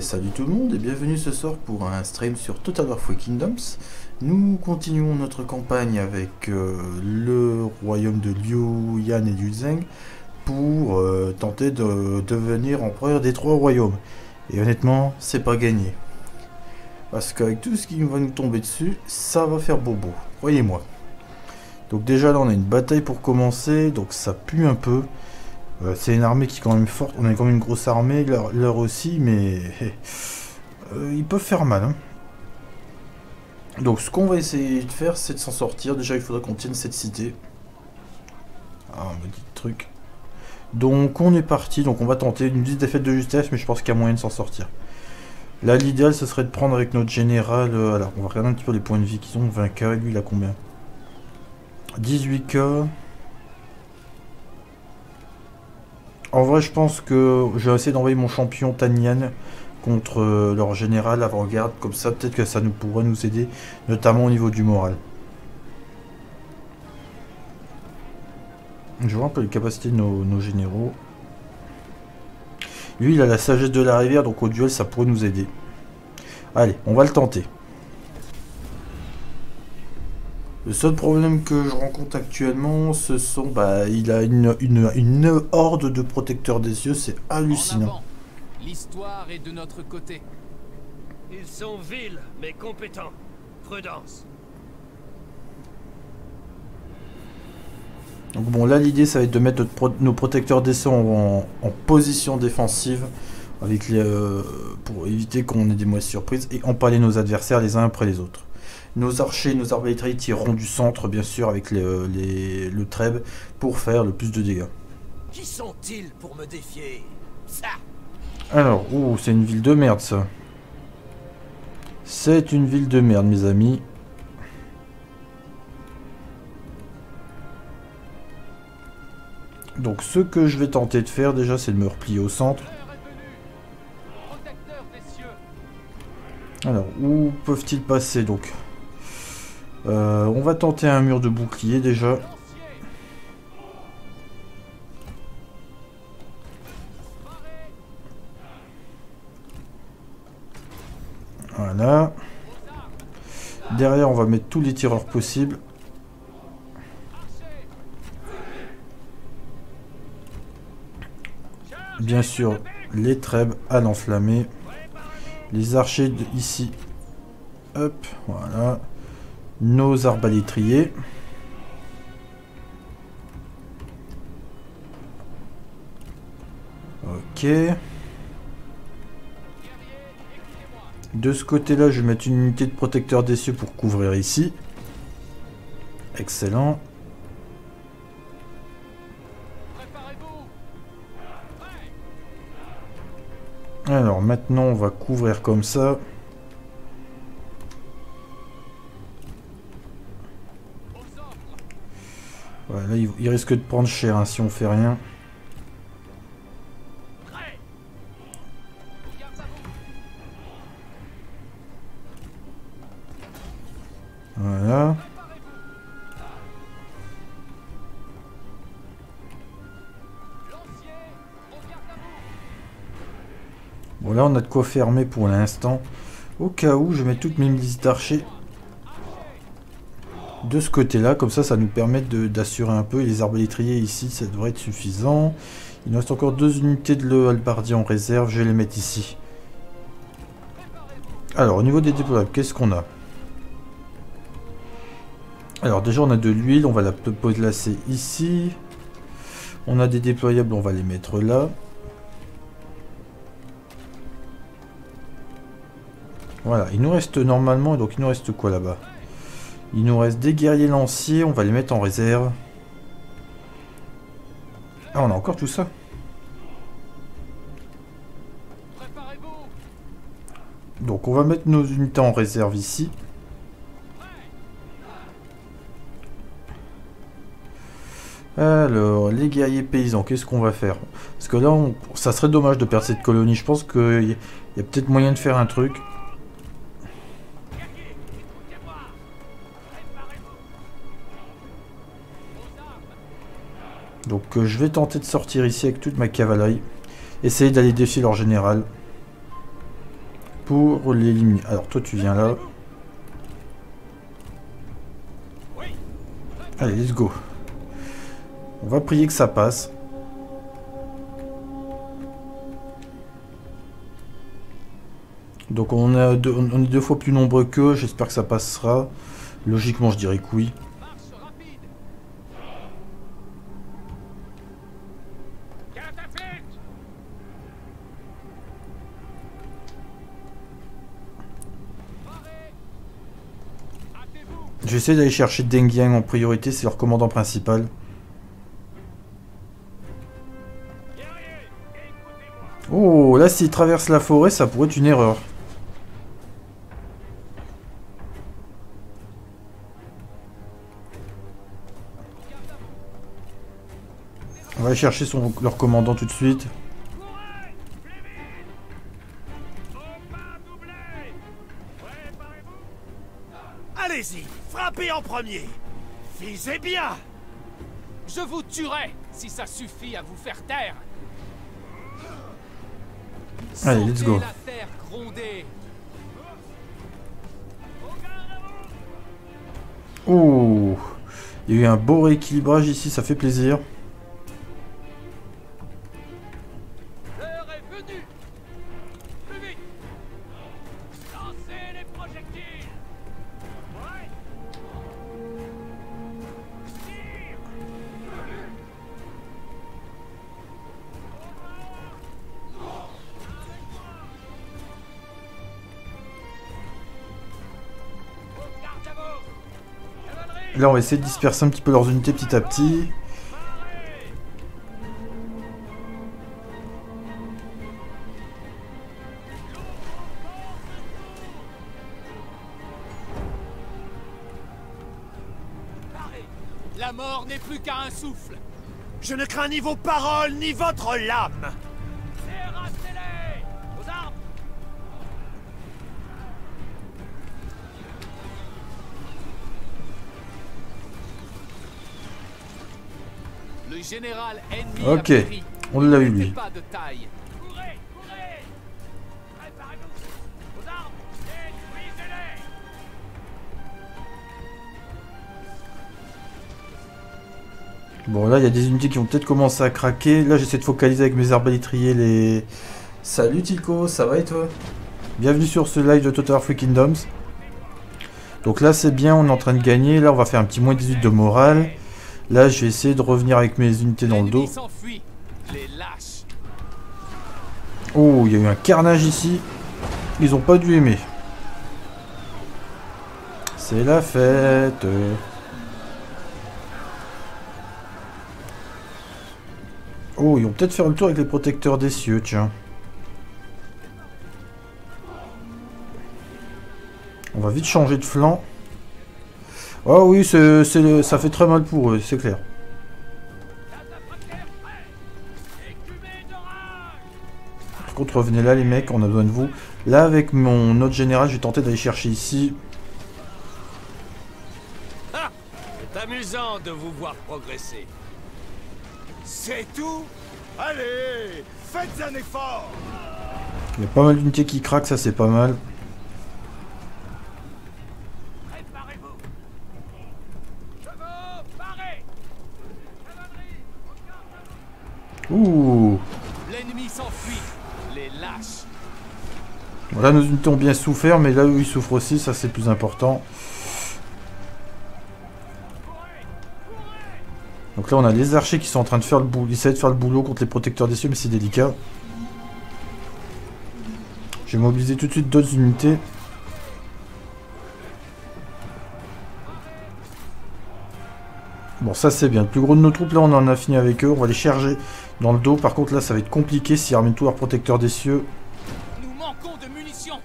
Salut tout le monde et bienvenue ce soir pour un stream sur Total War Kingdoms. Nous continuons notre campagne avec euh, le royaume de Liu, Yan et du Zheng pour euh, tenter de devenir empereur des trois royaumes. Et honnêtement, c'est pas gagné. Parce qu'avec tout ce qui va nous tomber dessus, ça va faire bobo, croyez-moi. Donc déjà là on a une bataille pour commencer, donc ça pue un peu. Euh, c'est une armée qui est quand même forte, on a quand même une grosse armée, leur, aussi, mais euh, ils peuvent faire mal. Hein. Donc ce qu'on va essayer de faire, c'est de s'en sortir. Déjà il faudra qu'on tienne cette cité. Ah, un petit truc. Donc on est parti, donc on va tenter une petite défaite de justesse, mais je pense qu'il y a moyen de s'en sortir. Là l'idéal ce serait de prendre avec notre général, euh, alors on va regarder un petit peu les points de vie qu'ils ont, 20k, lui il a combien? 18k. En vrai, je pense que je vais essayer d'envoyer mon champion Tanyan contre euh, leur général avant-garde. Comme ça, peut-être que ça nous pourrait nous aider, notamment au niveau du moral. Je vois un peu les capacités de nos, nos généraux. Lui, il a la sagesse de la rivière, donc au duel, ça pourrait nous aider. Allez, on va le tenter. Le seul problème que je rencontre actuellement, ce sont... Bah, il a une, une, horde de protecteurs des yeux, c'est hallucinant. L'histoire est de notre côté. Ils sont vils, mais compétents. Prudence. Donc bon, là l'idée ça va être de mettre nos protecteurs des en, en, position défensive avec les, euh, pour éviter qu'on ait des mauvaises surprises et empaler nos adversaires les uns après les autres. Nos archers, nos arbalétriers tireront du centre, bien sûr, avec les, le treb pour faire le plus de dégâts. Qui sont-ils pour me défier? Ça Alors, ouh, c'est une ville de merde, ça. C'est une ville de merde, mes amis. Donc, ce que je vais tenter de faire, déjà, c'est de me replier au centre. Alors, où peuvent-ils passer, donc? Euh, on va tenter un mur de bouclier déjà. Voilà. Derrière, on va mettre tous les tireurs possibles. Bien sûr, les trèbes à l'enflammer. Les archers de ici. Hop, voilà nos arbalétriers. Ok. De ce côté-là, je vais mettre une unité de protecteur des cieux pour couvrir ici. Excellent. Alors maintenant, on va couvrir comme ça. Il, risque de prendre cher hein, si on fait rien. Voilà. Bon là on a de quoi fermer pour l'instant. Au cas où je mets toutes mes milices d'archers de ce côté-là. Comme ça, ça nous permet d'assurer un peu. les arbalétriers ici, ça devrait être suffisant. Il nous reste encore deux unités de le en réserve. Je vais les mettre ici. Alors, au niveau des déployables, qu'est-ce qu'on a? Alors, déjà, on a de l'huile. On va la placer ici. On a des déployables, on va les mettre là. Voilà, il nous reste normalement, donc il nous reste quoi là-bas? Il nous reste des guerriers lanciers, on va les mettre en réserve. Ah, on a encore tout ça. Donc on va mettre nos unités en réserve ici. Alors, les guerriers paysans, qu'est-ce qu'on va faire? Parce que là, ça serait dommage de perdre cette colonie. Je pense qu'il y a peut-être moyen de faire un truc. Donc euh, je vais tenter de sortir ici avec toute ma cavalerie. Essayer d'aller défier leur général. pour l'éliminer. Alors toi tu viens là. Allez, let's go. On va prier que ça passe. Donc on, on est deux fois plus nombreux qu'eux, j'espère que ça passera. Logiquement je dirais que oui. J'essaie d'aller chercher Deng Yang en priorité, c'est leur commandant principal. Oh, là s'il traverse la forêt, ça pourrait être une erreur. On va chercher son, leur commandant tout de suite. Allez-y, frappez en premier. Visez bien. Je vous tuerai si ça suffit à vous faire taire. Allez, let's go. la terre gronder. Oh, il y a eu un beau rééquilibrage ici, ça fait plaisir. On va essayer de disperser un petit peu leurs unités petit à petit. La mort n'est plus qu'à un souffle. Je ne crains ni vos paroles, ni votre lame. Ok, on l'a eu, lui. Bon, là, il y a des unités qui vont peut-être commencer à craquer. Là, j'essaie de focaliser avec mes arbalétriers les... Salut Tilko, ça va et toi? Bienvenue sur ce live de Total Free Kingdoms. Donc là, c'est bien, on est en train de gagner. Là, on va faire un petit moins 18 de morale. Là, je vais essayer de revenir avec mes unités dans le dos. Oh, il y a eu un carnage ici. Ils ont pas dû aimer. C'est la fête. Oh, ils vont peut-être faire le tour avec les protecteurs des cieux, tiens. On va vite changer de flanc. Oh oui, ça fait très mal pour eux, c'est clair. Par contre, revenez là, les mecs, on a besoin de vous. Là, avec mon autre général, je vais tenter d'aller chercher ici. C'est amusant de vous voir progresser. C'est tout Allez Faites un effort Il y a pas mal d'unités qui craquent, ça c'est pas mal. Préparez-vous Chevaux, parez Cavalerie, au garde Ouh L'ennemi s'enfuit. Les lâches. Là, nos unités ont bien souffert, mais là où ils souffrent aussi, ça c'est plus important. Donc là, on a les archers qui sont en train de faire le boulot. Ils essaient de faire le boulot contre les protecteurs des cieux, mais c'est délicat. J'ai mobilisé tout de suite d'autres unités. Bon, ça c'est bien. Le plus gros de nos troupes, là, on en a fini avec eux. On va les charger dans le dos. Par contre, là, ça va être compliqué tout leur protecteur des cieux. Nous manquons de munitions.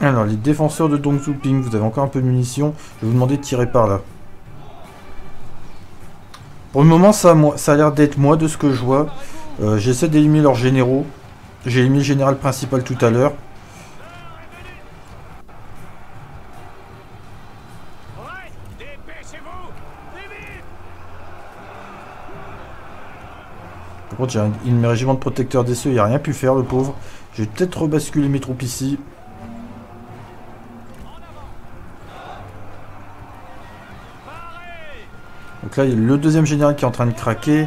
Alors, les défenseurs de Dong Ping, vous avez encore un peu de munitions. Je vais vous demander de tirer par là. Pour le moment, ça, a moi- ça a l'air d'être moi de ce que je vois. Euh, J'essaie d'éliminer leurs généraux. J'ai éliminé le général principal tout à l'heure. Par contre, j'ai un, une régiment de protecteurs des cieux, il a rien pu faire, le pauvre. J'ai peut-être rebasculé mes troupes ici. Donc là, il y a le deuxième général qui est en train de craquer.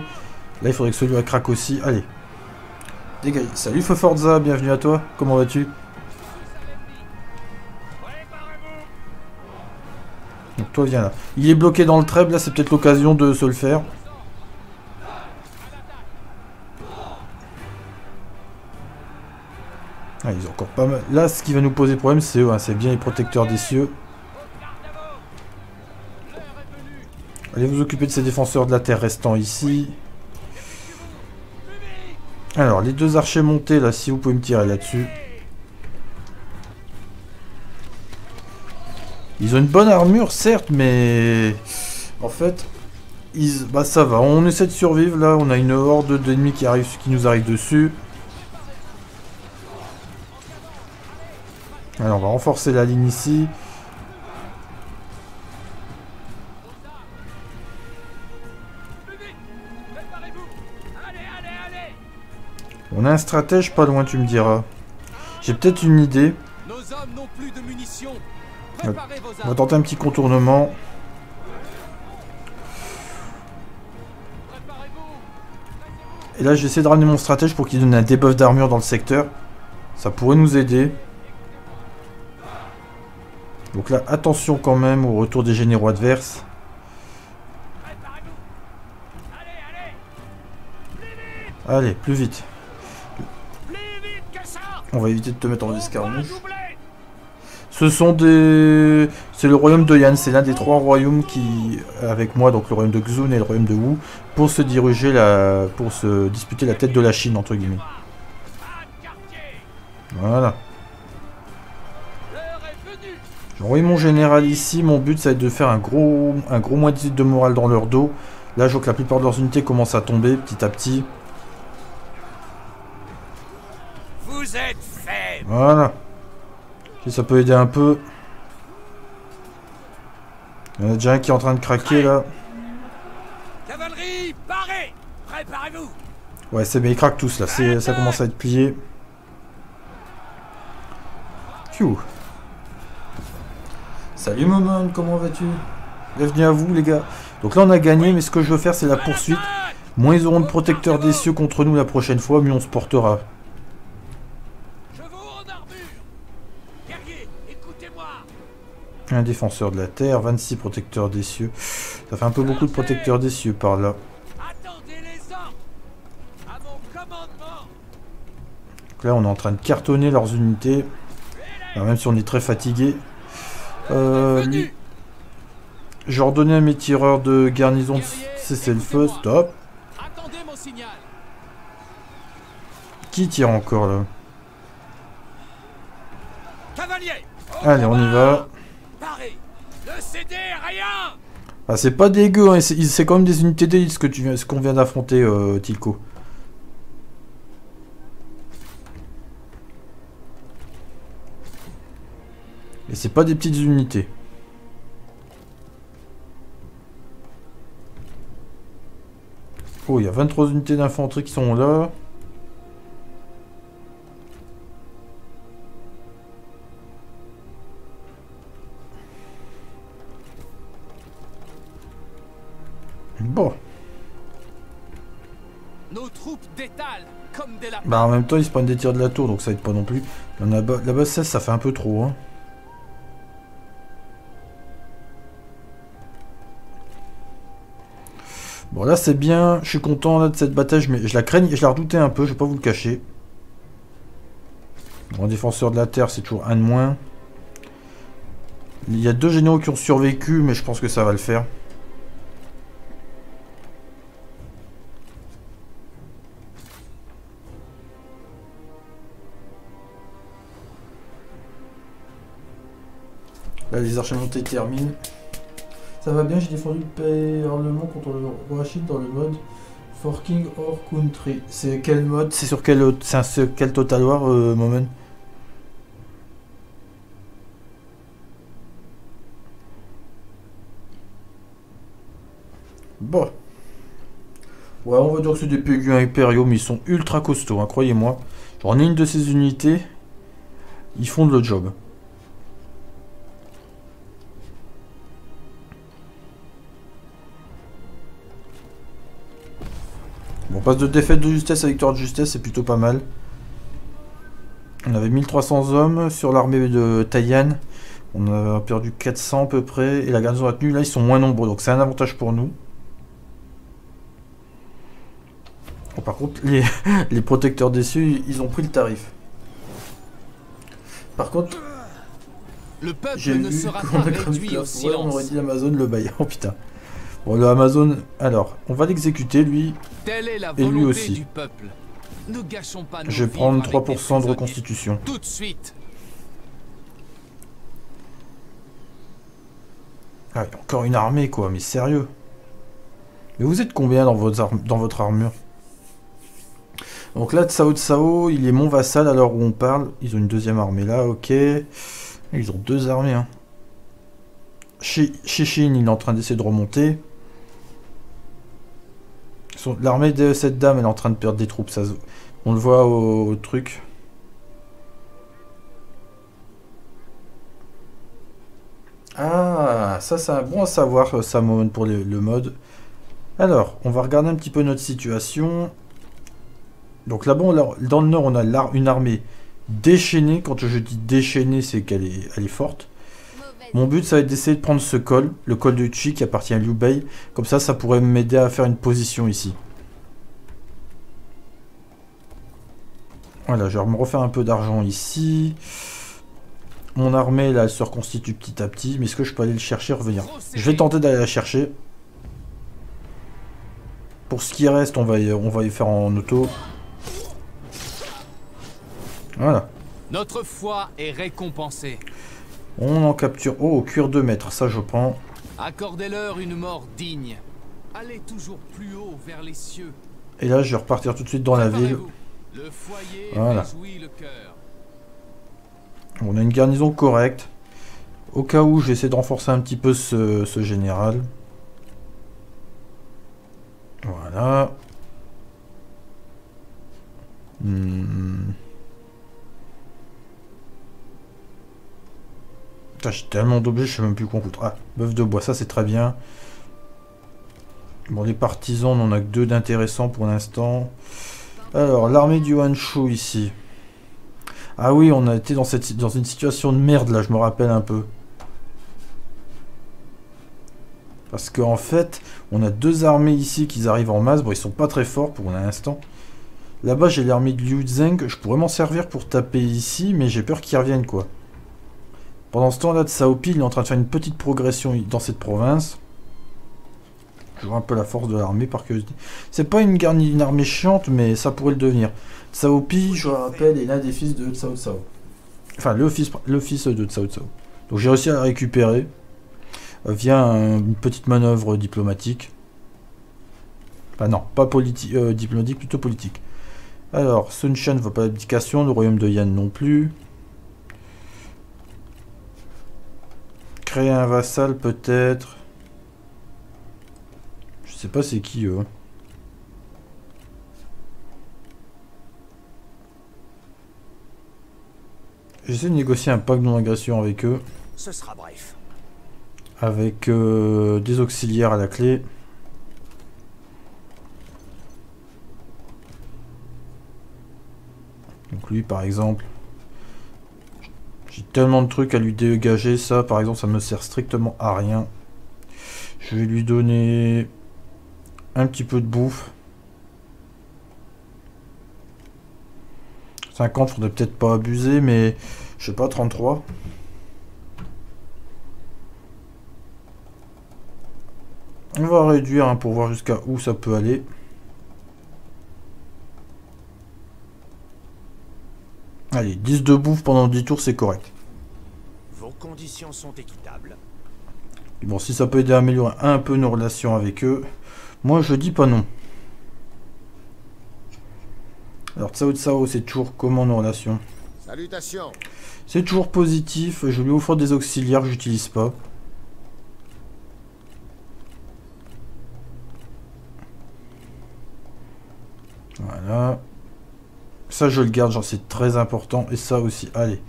Là, il faudrait que celui-là craque aussi. Allez. Dégage. Salut Feu Forza, bienvenue à toi. Comment vas-tu? Donc toi, viens là. Il est bloqué dans le trèble, là, c'est peut-être l'occasion de se le faire. Ah, ils encore pas mal. Là, ce qui va nous poser problème, c'est eux, hein, c'est bien les protecteurs des cieux. Allez vous occuper de ces défenseurs de la terre restant ici. Alors, les deux archers montés, là, si vous pouvez me tirer là-dessus. Ils ont une bonne armure, certes, mais... En fait, ils... bah ça va. On essaie de survivre, là. On a une horde d'ennemis qui, arrive... qui nous arrive dessus. Alors, on va renforcer la ligne ici. On a un stratège pas loin, tu me diras. J'ai peut-être une idée. On va tenter un petit contournement. Et là, j'essaie de ramener mon stratège pour qu'il donne un debuff d'armure dans le secteur. Ça pourrait nous aider. Donc là, attention quand même au retour des généraux adverses. Allez, plus vite. On va éviter de te mettre en escarmouche. Ce sont des... C'est le royaume de Yan, c'est l'un des trois royaumes qui, avec moi, donc le royaume de Xun et le royaume de Wu, pour se diriger la... pour se disputer la tête de la Chine, entre guillemets. Voilà. J'ai envoyé mon général ici, mon but ça va être de faire un gros, un gros moins 18 de morale dans leur dos. Là je vois que la plupart de leurs unités commencent à tomber petit à petit. Vous êtes faible. Voilà. Si ça peut aider un peu. Il y en a déjà un qui est en train de craquer là. Cavalerie, parez Préparez-vous Ouais c'est bien, ils craquent tous là, ça commence à être plié. Phew. Salut Momon, comment vas-tu? Bienvenue à vous les gars. Donc là on a gagné, mais ce que je veux faire c'est la poursuite. Moins ils auront de protecteurs des cieux contre nous la prochaine fois, mieux on se portera. Un défenseur de la terre, 26 protecteurs des cieux. Ça fait un peu beaucoup de protecteurs des cieux par là. Donc là on est en train de cartonner leurs unités. Alors, même si on est très fatigué. Euh, J'ai ordonné à mes tireurs de garnison de cesser le feu. Stop. Qui tire encore là Cavalier Allez, on y va. Ah, c'est pas dégueu, hein, c'est quand même des unités d'élite ce qu'on vient d'affronter, euh, Tilko. Et c'est pas des petites unités. Oh, il y a 23 unités d'infanterie qui sont là. Bon. Nos troupes détalent comme des lapins. Bah en même temps ils se prennent des tirs de la tour donc ça aide pas non plus. La base 16 ça fait un peu trop hein. Bon là c'est bien, je suis content de cette bataille, mais je la craigne, je la redoutais un peu, je vais pas vous le cacher. Bon défenseur de la terre c'est toujours un de moins. Il y a deux généraux qui ont survécu mais je pense que ça va le faire. Là, les archers terminent. Ça va bien, j'ai défendu le Parlement contre le roi Rachid dans le mode Forking or Country. C'est quel mode? C'est sur quel, c'est quel Total War, euh, Moment Bon. Ouais, on va dire que c'est des PQ impériaux, mais ils sont ultra costauds, hein, croyez-moi. J'en ai une de ces unités, ils font de le job. On passe de défaite de justesse à victoire de justesse, c'est plutôt pas mal. On avait 1300 hommes sur l'armée de Taïan. On a perdu 400 à peu près. Et la garnison a tenu, là, ils sont moins nombreux. Donc c'est un avantage pour nous. par contre, les, protecteurs déçus, ils ont pris le tarif. Par contre, le peuple ne sera pas réduit au silence. on aurait dit Amazon le baillant. Oh putain. Bon, le Amazon, alors, on va l'exécuter lui. et lui aussi. Du. Ne Je vais prendre 3% de reconstitution. Tout de suite. Ah, encore une armée quoi, mais sérieux. Mais vous êtes combien dans votre, dans votre armure? Donc là, Tsao Tsao, il est mon vassal à l'heure où on parle. Ils ont une deuxième armée là, ok. Ils ont deux armées. Hein. Il est en train d'essayer de remonter. L'armée de cette dame, est en train de perdre des troupes. Ça, on le voit au, truc. Ah, ça c'est bon à savoir, ça pour le, mode. Alors, on va regarder un petit peu notre situation. Donc là-bas, dans le nord, on a une armée déchaînée. Quand je dis déchaînée, c'est qu'elle est, elle est forte. Mon but, ça va être d'essayer de prendre ce col, le col de Chi qui appartient à Liu Bei. Comme ça, ça pourrait m'aider à faire une position ici. Voilà, je vais me refaire un peu d'argent ici. Mon armée, là, elle se reconstitue petit à petit. Mais est-ce que je peux aller le chercher, revenir? Je vais tenter d'aller la chercher. Pour ce qui reste, on va on va y faire en auto. Voilà. Notre foi est récompensée. On en capture... Oh, cuir de mètres, ça je prends. Accordez-leur une mort digne. Allez toujours plus haut vers les cieux. Et là, je vais repartir tout de suite dans la ville. Le foyer voilà. le cœur. On a une garnison correcte. Au cas où, je vais essayer de renforcer un petit peu ce, ce général. Voilà. Hmm. J'ai tellement d'objets, je sais même plus qu'on coûte. Ah, bœuf de bois, ça c'est très bien. Bon, les partisans, on en a que deux d'intéressants pour l'instant. Alors, l'armée du Hanshu ici. Ah oui, on a été dans, une situation de merde là, je me rappelle un peu. Parce qu'en en fait, on a deux armées ici qui arrivent en masse. Bon, ils sont pas très forts pour l'instant. Là-bas, j'ai l'armée de Liu Zheng. Je pourrais m'en servir pour taper ici, mais j'ai peur qu'ils reviennent, quoi. Pendant ce temps-là, Tsaopi, il est en train de faire une petite progression dans cette province. Vois un peu la force de l'armée par curiosité. C'est pas une, une armée chiante, mais ça pourrait le devenir. Tsaopi, je rappelle, est l'un des fils de Tsao Tsao. Enfin, le fils, le fils de Tsao Tsao. Donc j'ai réussi à la récupérer euh, via une petite manœuvre diplomatique. Enfin non, pas politique, euh, diplomatique, plutôt politique. Alors, Sun Shan ne veut pas l'abdication, le royaume de Yan non plus. Créer un vassal peut-être. Je sais pas c'est qui eux. J'essaie de négocier un pacte non-agression avec eux. Ce sera bref. Avec euh, des auxiliaires à la clé. Donc lui par exemple. J'ai tellement de trucs à lui dégager, ça par exemple ça me sert strictement à rien. Je vais lui donner un petit peu de bouffe. 50, faudrait peut-être pas abuser, mais je sais pas, 33. On va réduire hein, pour voir jusqu'à où ça peut aller. Allez, 10 de bouffe pendant 10 tours, c'est correct. Vos conditions sont équitables. Bon, si ça peut aider à améliorer un peu nos relations avec eux, moi je dis pas non. Alors Tsao Tsao, c'est toujours comment nos relations? Salutations C'est toujours positif, je lui offre des auxiliaires que j'utilise pas. Voilà. Ça, je le garde, genre c'est très important. Et ça aussi, allez.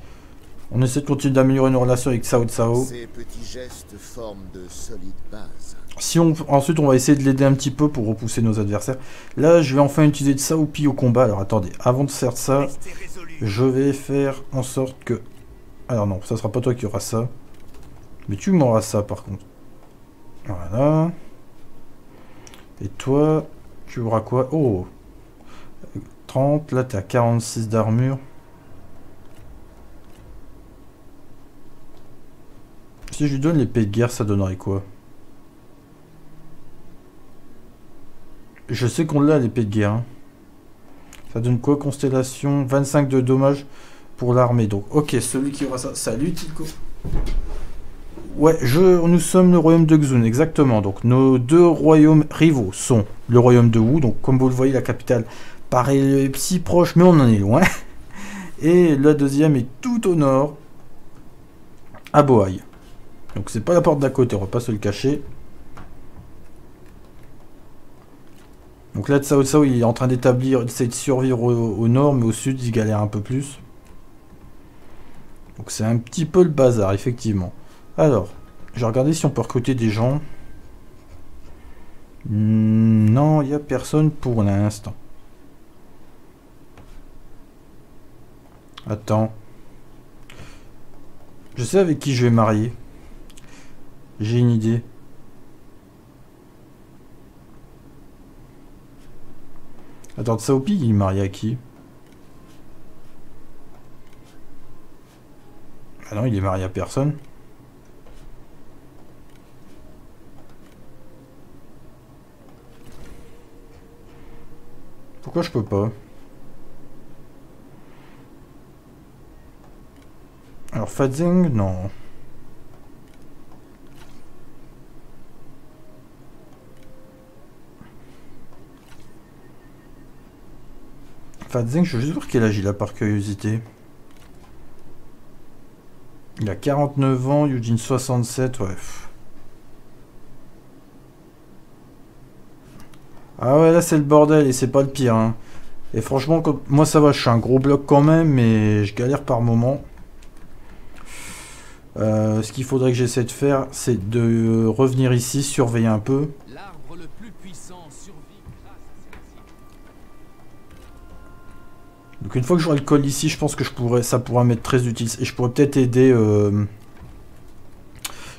On essaie de continuer d'améliorer nos relations avec Sao Tsao. Ces petits gestes forment de solides bases. Si on, ensuite, on va essayer de l'aider un petit peu pour repousser nos adversaires. Là, je vais enfin utiliser de Saopi au combat. Alors, attendez, avant de faire ça, je vais faire en sorte que... Alors non, ça sera pas toi qui auras ça. Mais tu m'auras ça, par contre. Voilà. Et toi, tu auras quoi? Oh 30, là, t'es à 46 d'armure. Si je lui donne l'épée de guerre, ça donnerait quoi? Je sais qu'on l'a l'épée de guerre. hein. Ça donne quoi Constellation? 25 de dommages pour l'armée. Donc, ok, celui qui aura ça. Salut Tilko. Ouais, je, nous sommes le royaume de Xun, exactement. Donc, nos deux royaumes rivaux sont le royaume de Wu. Donc, comme vous le voyez, la capitale paraît si proche, mais on en est loin. Et la deuxième est tout au nord, à Boaï. Donc, c'est pas la porte d'à côté, on va pas se le cacher. Donc là, Tsao Tsao, il est en train d'établir, d'essayer de survivre au, au nord, mais au sud, il galère un peu plus. Donc c'est un petit peu le bazar, effectivement. Alors, je vais regarder si on peut recruter des gens. Hmm, Non, il n'y a personne pour l'instant. Attends. Je sais avec qui je vais marier. J'ai une idée. Attends, Tsaopi, il est marié à qui? Ah non, il est marié à personne. Pourquoi je peux pas? Alors non. Fadzing, je veux juste voir quel âge il a par curiosité. Il a 49 ans, Eugene 67, ouais. Ah ouais, là c'est le bordel et c'est pas le pire. hein. Et franchement, moi ça va, je suis un gros bloc quand même, mais je galère par moment. Euh, ce qu'il faudrait que j'essaie de faire, c'est de revenir ici, surveiller un peu. Donc une fois que j'aurai le col ici, je pense que je pourrais, ça pourra m'être très utile. Et je pourrais peut-être aider... euh,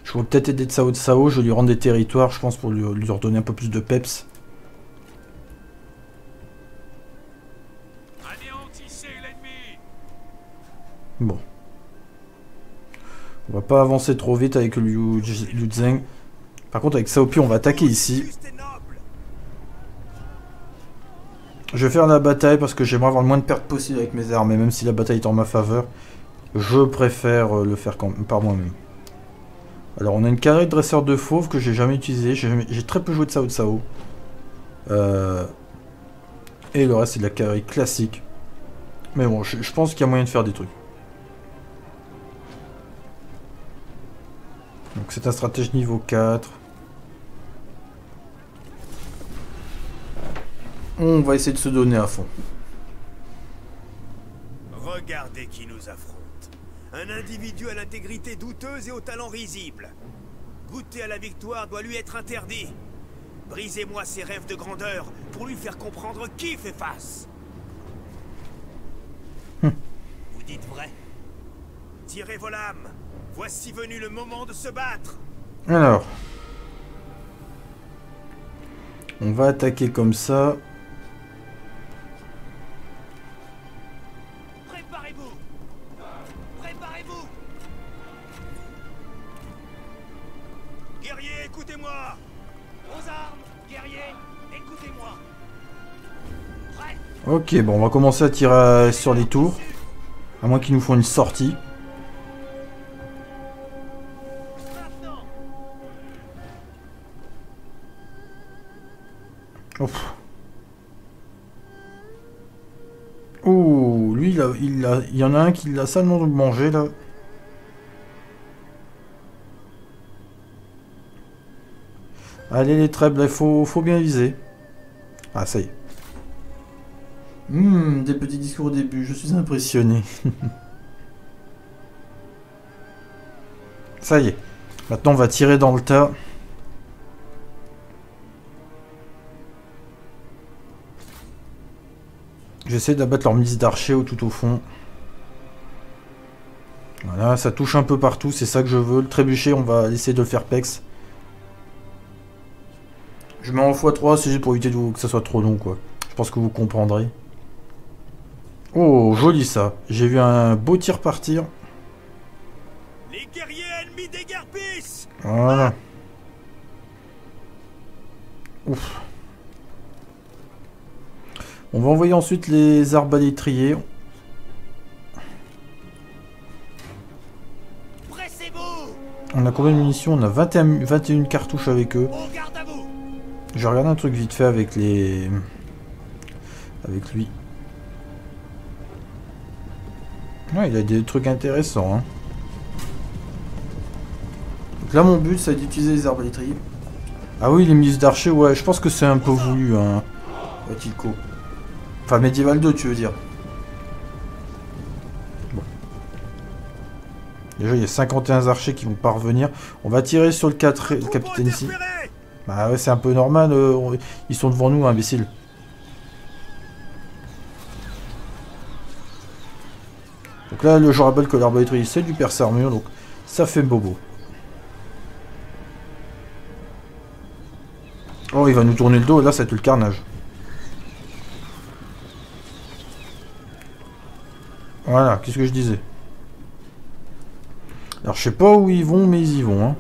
je pourrais peut-être aider Tsao Tsao, je lui rendre des territoires, je pense, pour lui, lui redonner un peu plus de peps. Bon. On va pas avancer trop vite avec Liu, Liu Zheng. Par contre, avec Saopi, on va attaquer ici. Je vais faire la bataille parce que j'aimerais avoir le moins de pertes possible avec mes armes. Et même si la bataille est en ma faveur, je préfère euh, le faire par moi-même. Alors, on a une carré de dresseur de fauve que j'ai jamais utilisé. J'ai très peu joué de Sao Tsao. Euh, Et le reste, c'est de la carré classique. Mais bon, je pense qu'il y a moyen de faire des trucs. Donc, c'est un stratège niveau 4. On va essayer de se donner à fond. Regardez qui nous affronte. Un individu à l'intégrité douteuse et au talent risible. Goûter à la victoire doit lui être interdit. Brisez-moi ses rêves de grandeur pour lui faire comprendre qui fait face. Vous dites vrai? Tirez vos lames. Voici venu le moment de se battre. Alors. On va attaquer comme ça. Préparez-vous Préparez-vous Guerriers, écoutez-moi Aux armes, guerriers, écoutez-moi Ok, bon, on va commencer à tirer sur les tours. À moins qu'ils nous font une sortie. Il, y en a un qui l'a salement mangé, là. Allez, les trèbles, il faut, faut bien viser. Ah, ça y est. Hmm, des petits discours au début, je suis impressionné. Ça y est. Maintenant, on va tirer dans le tas. J'essaie d'abattre leur milice d'archers au tout au fond. Voilà, ça touche un peu partout, c'est ça que je veux. Le trébuchet, on va essayer de le faire pex. Je mets en x3, c'est juste pour éviter que ça soit trop long, quoi. Je pense que vous comprendrez. Oh, joli ça. J'ai vu un beau tir partir. Les guerriers ennemis des Voilà. Ouf. On va envoyer ensuite les arbalétriers. On a combien de munitions? On a 21, 21 cartouches avec eux. Je regarde un truc vite fait avec les... Avec lui. Ouais, il a des trucs intéressants. Hein. Donc là, mon but, c'est d'utiliser les arbalétriers. Ah oui, les milices d'archers, ouais, je pense que c'est un peu voulu, hein. Tilco. Enfin, médiéval 2, tu veux dire. Bon. Déjà, il y a 51 archers qui vont parvenir. On va tirer sur le, 4... le capitaine ici. Bah ouais, c'est un peu normal. Euh, ils sont devant nous, imbéciles. Donc là, le je rappelle que l'arbalétrier, c'est du perce armure, donc ça fait bobo. Oh, il va nous tourner le dos, là, ça va être le carnage. Voilà, qu'est-ce que je disais? Alors, je sais pas où ils vont, mais ils y vont. Hein.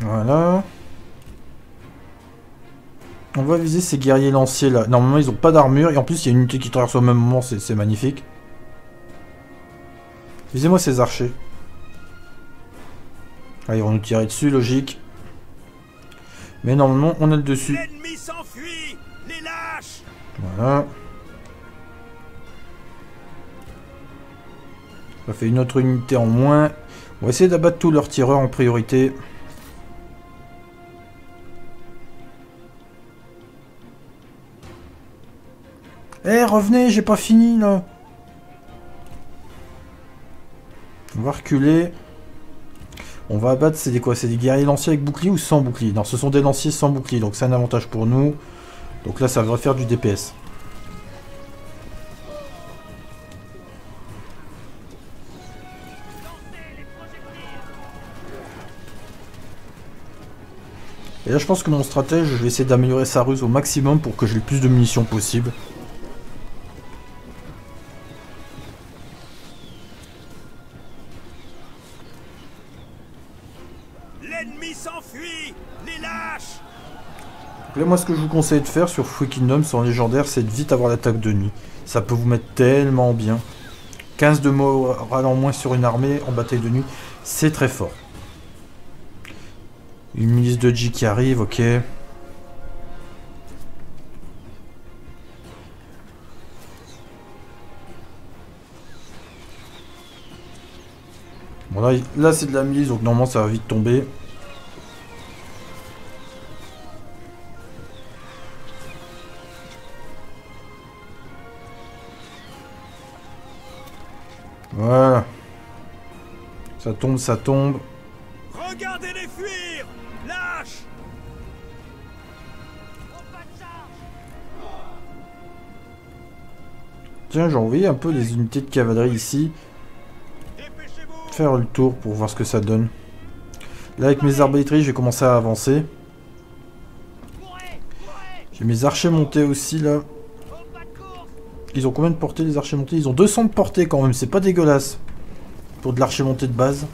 Voilà. On va viser ces guerriers lanciers là. Normalement, ils ont pas d'armure. Et en plus, il y a une unité qui traverse au même moment. C'est magnifique. Visez-moi ces archers. Ah, ils vont nous tirer dessus, logique. Mais normalement, on a le dessus. Voilà. Ça fait une autre unité en moins. On va essayer d'abattre tous leurs tireurs en priorité. Eh, revenez, j'ai pas fini, là. On va reculer. On va abattre, c'est des quoi? C'est des guerriers lanciers avec bouclier ou sans bouclier? Non, ce sont des lanciers sans bouclier, donc c'est un avantage pour nous. Donc là, ça va faire du DPS. Et là, je pense que mon stratège, je vais essayer d'améliorer sa ruse au maximum pour que j'ai le plus de munitions possible. L'ennemi s'enfuit Les lâches Là, moi, ce que je vous conseille de faire sur Free Kingdom, sans légendaire, c'est de vite avoir l'attaque de nuit. Ça peut vous mettre tellement bien. 15 de morale en moins sur une armée en bataille de nuit, c'est très fort. Une milice de G qui arrive, ok. Bon là, là c'est de la milice, donc normalement ça va vite tomber. Voilà. Ça tombe, ça tombe. Regardez-les fuir Lâche J'ai envoyé un peu les unités de cavalerie ici. Faire le tour pour voir ce que ça donne. Là, avec mes arbalétriers, je vais commencer à avancer. J'ai mes archers montés aussi, là. Ils ont combien de portée, les archers montés? Ils ont 200 de portée, quand même. C'est pas dégueulasse. Pour de l'archer monté de base.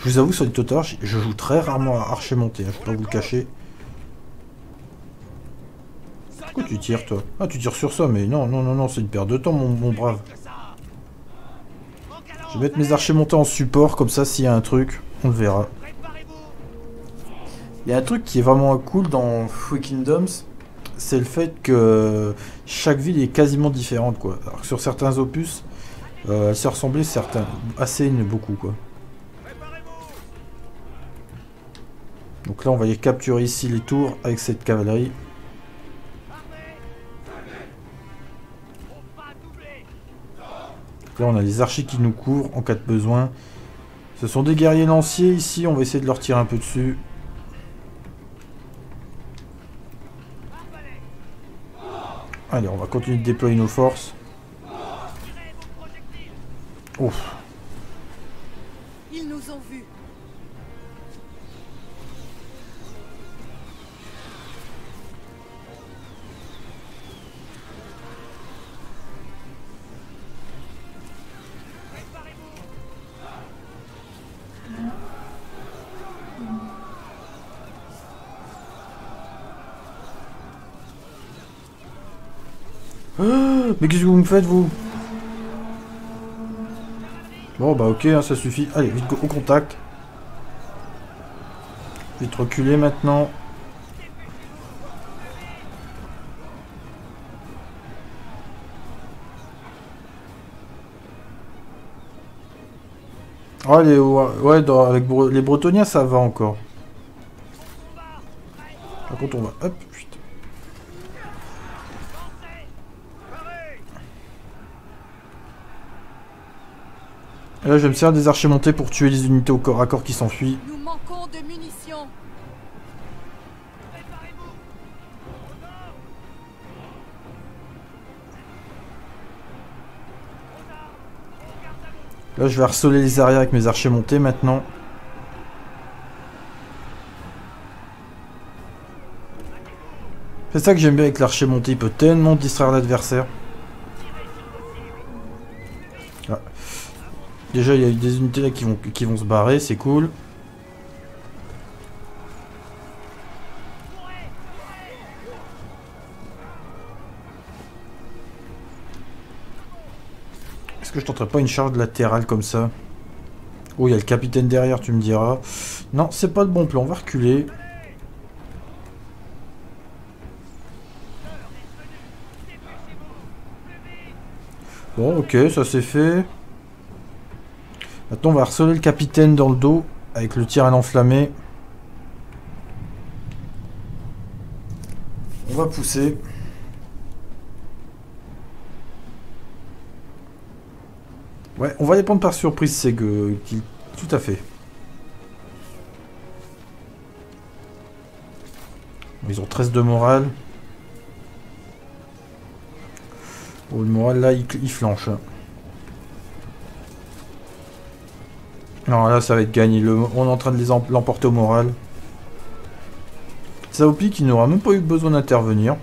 Je vous avoue, sur les Totar, je joue très rarement à archer monté, hein, je peux pas vous le cacher. Tu tires, toi Ah, tu tires sur ça, mais non, non, non, non, c'est une perte de temps, mon, brave. Je vais mettre mes archers montés en support, comme ça, s'il y a un truc, on le verra. Il y a un truc qui est vraiment cool dans Free Kingdoms, c'est le fait que chaque ville est quasiment différente, quoi. sur certains opus, euh, elle se ressemblait, certains, assez, beaucoup, quoi. Donc là, on va les capturer ici, les tours, avec cette cavalerie. Là, on a les archers qui nous couvrent en cas de besoin. Ce sont des guerriers lanciers ici. On va essayer de leur tirer un peu dessus. Allez, on va continuer de déployer nos forces. Ouf. Mais qu'est-ce que vous me faites, vous? Bon, bah ok, hein, ça suffit. Allez, vite au contact. Vite reculer maintenant. Allez, ouais, ouais avec les Bretoniens, ça va encore. Par contre, on va... Hop, putain. Et là, je vais me servir des archers montés pour tuer les unités au corps à corps qui s'enfuient. Nous manquons de munitions. Là, je vais harceler les arrières avec mes archers montés maintenant. C'est ça que j'aime bien avec l'archer monté, il peut tellement distraire l'adversaire. Déjà, il y a des unités là qui vont, qui vont se barrer, c'est cool. Est-ce que je tenterai pas une charge latérale comme ça? Oh, il y a le capitaine derrière, tu me diras. Non, c'est pas le bon plan, on va reculer. Bon, ok, ça c'est fait. Maintenant, on va harceler le capitaine dans le dos avec le tir à l'enflammé. On va pousser. Ouais, on va les prendre par surprise, c'est que... Tout à fait. Ils ont 13 de morale. Oh, le moral, là, il, il flanche. Non, là, ça va être gagné. Le- on est en train de les em- l'emporter au moral. Saopi qui n'aura même pas eu besoin d'intervenir.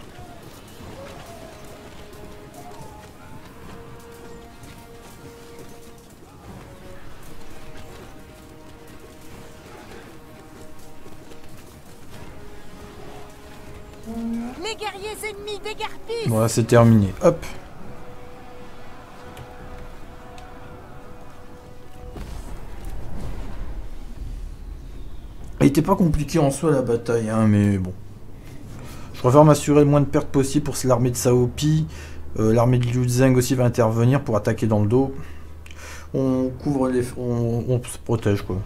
Les guerriers ennemis. Voilà, c'est terminé. Hop. Elle était pas compliquée en soi la bataille, hein, mais bon. Je préfère m'assurer le moins de pertes possible pour l'armée de Saopi. Euh, l'armée de Liu Zheng aussi va intervenir pour attaquer dans le dos. On couvre les... On, on se protège quoi.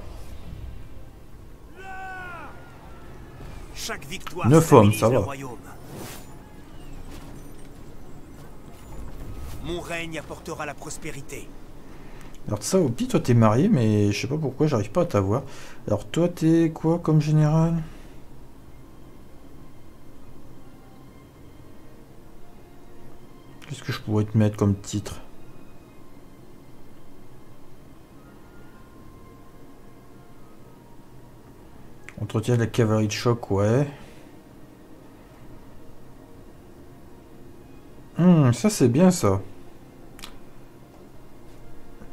Chaque victoire Neuf hommes, stabilise ça va. Mon règne apportera la prospérité. Alors Saopi, toi t'es marié, mais je sais pas pourquoi j'arrive pas à t'avoir. Alors toi t'es quoi comme général? Qu'est-ce que je pourrais te mettre comme titre? Entretien de la cavalerie de choc, ouais. Hmm, ça c'est bien ça.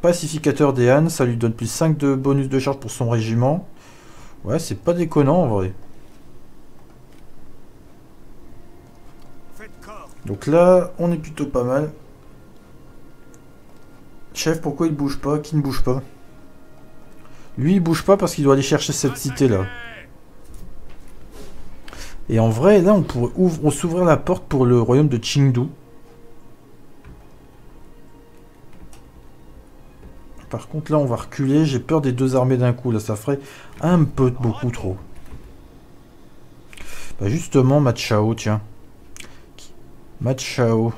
Pacificateur des ânes, ça lui donne plus 5 de bonus de charge pour son régiment. Ouais, c'est pas déconnant en vrai. Donc là, on est plutôt pas mal. Chef, pourquoi il bouge pas? Qui ne bouge pas? Lui, il bouge pas parce qu'il doit aller chercher cette cité-là. Et en vrai, là, on pourrait on s'ouvrir la porte pour le royaume de Qingdu. Par contre, là, on va reculer. J'ai peur des deux armées d'un coup. Là, ça ferait un peu beaucoup trop. Bah justement, Machao, tiens. Machao.